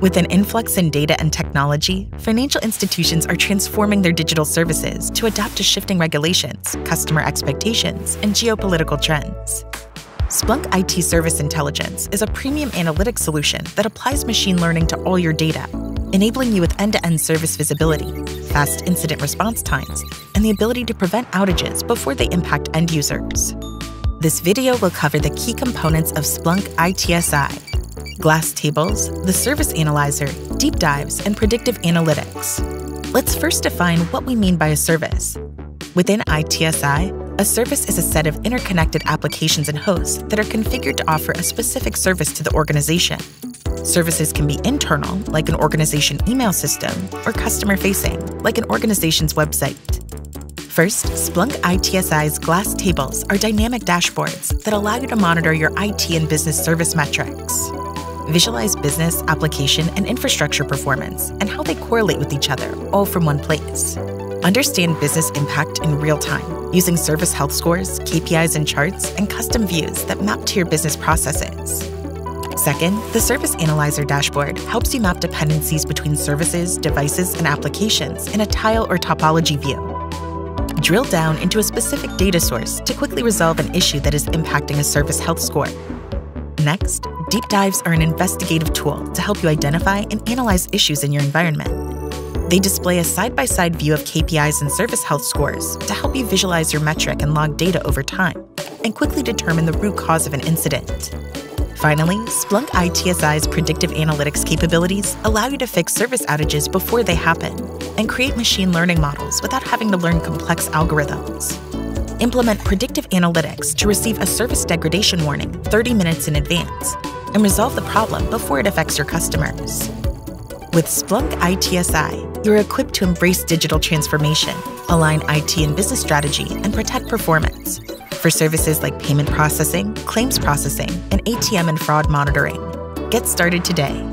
With an influx in data and technology, financial institutions are transforming their digital services to adapt to shifting regulations, customer expectations, and geopolitical trends. Splunk IT Service Intelligence is a premium analytics solution that applies machine learning to all your data, enabling you with end to end service visibility, fast incident response times, and the ability to prevent outages before they impact end users. This video will cover the key components of Splunk ITSI glass tables, the service analyzer, deep dives, and predictive analytics. Let's first define what we mean by a service. Within ITSI, a service is a set of interconnected applications and hosts that are configured to offer a specific service to the organization. Services can be internal, like an organization email system, or customer facing, like an organization's website. First, Splunk ITSI's glass tables are dynamic dashboards that allow you to monitor your IT and business service metrics. Visualize business, application, and infrastructure performance and how they correlate with each other, all from one place. Understand business impact in real time using service health scores, KPIs and charts, and custom views that map to your business processes. Second, the Service Analyzer dashboard helps you map dependencies between services, devices, and applications in a tile or topology view. Drill down into a specific data source to quickly resolve an issue that is impacting a service health score. Next, deep dives are an investigative tool to help you identify and analyze issues in your environment. They display a side by side view of KPIs and service health scores to help you visualize your metric and log data over time, and quickly determine the root cause of an incident. Finally, Splunk ITSI's predictive analytics capabilities allow you to fix service outages before they happen and create machine learning models without having to learn complex algorithms. Implement predictive analytics to receive a service degradation warning 30 minutes in advance and resolve the problem before it affects your customers. With Splunk ITSI, you're equipped to embrace digital transformation, align IT and business strategy, and protect performance for services like payment processing, claims processing, and ATM and fraud monitoring. Get started today